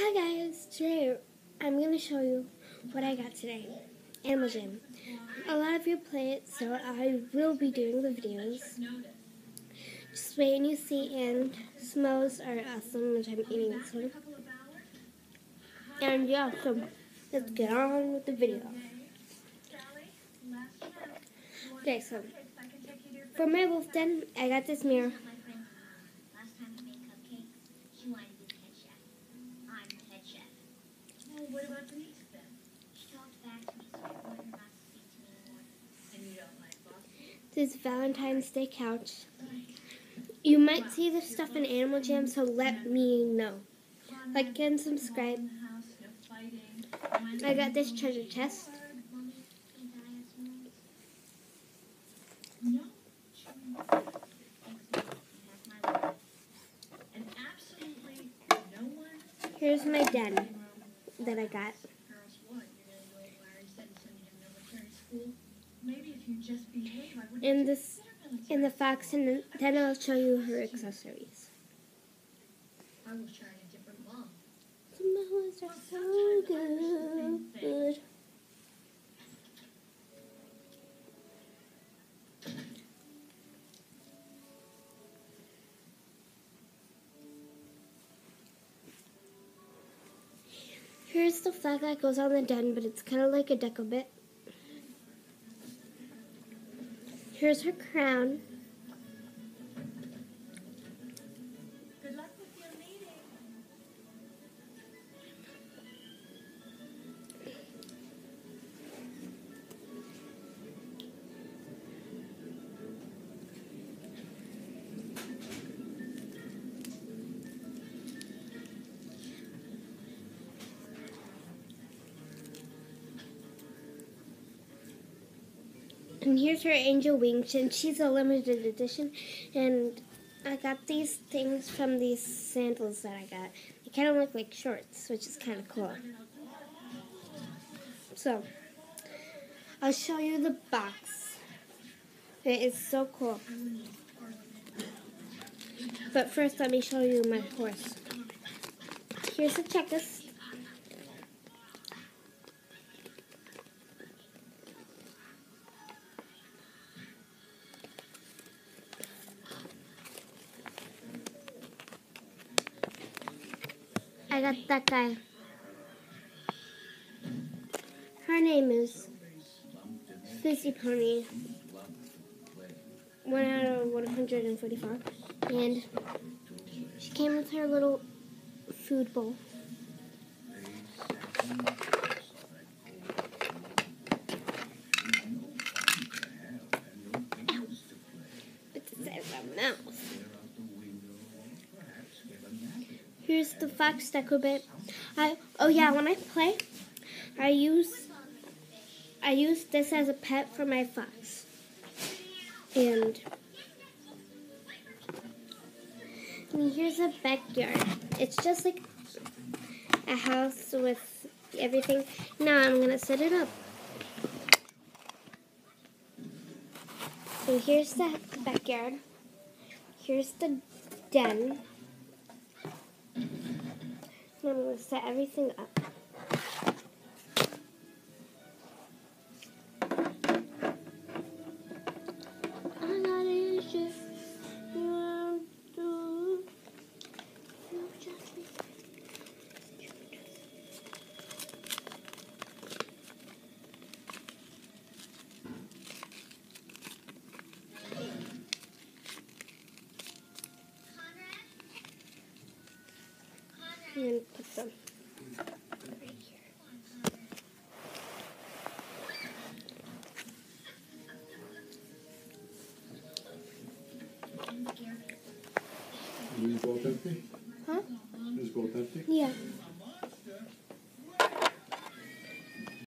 Hi guys, today I'm going to show you what I got today. Animal Jam. A lot of you play it, so I will be doing the videos. Just wait and you see, and smells are awesome, which I'm eating this one. And yeah, so let's get on with the video. Okay, so for my wolf den, I got this mirror. Last time I made cupcakes, she wanted to be the head chef. I'm the head chef. Well, what about Denise then? She talked back to me, so I wanted her not to speak to me anymore. And you don't like? This Valentine's Day couch. You might see this stuff in Animal Jam, so let me know. Like and subscribe. In the house, no fighting. I got this treasure chest. Mommy, can you die as soon as? No. Thanks, Mom. You have my word. And absolutely no one Here's my den the. That I got. Girls, what? You're gonna go with Larry said and send him to military school? Maybe if you just behave, I wouldn't. In this, consider in the military fox, and then I'll show you her accessories. I will try a different mom. Smells are so Here's the flag that goes on the den, but it's kind of like a deco bit. Here's her crown. And here's her angel wings, and she's a limited edition. And I got these things from these sandals that I got. They kind of look like shorts, which is kind of cool. So, I'll show you the box. It is so cool. But first, let me show you my horse. Here's the checklist. I got that guy. Her name is Fizzy Pony. One out of 144. And she came with her little food bowl. Of a mouse. Here's the fox deco bit. I oh yeah, when I play, I use I use this as a pet for my fox. And, and here's a backyard. It's just like a house with everything. Now I'm gonna set it up. So here's the backyard. Here's the den. I'm going to set everything up. And put them right here.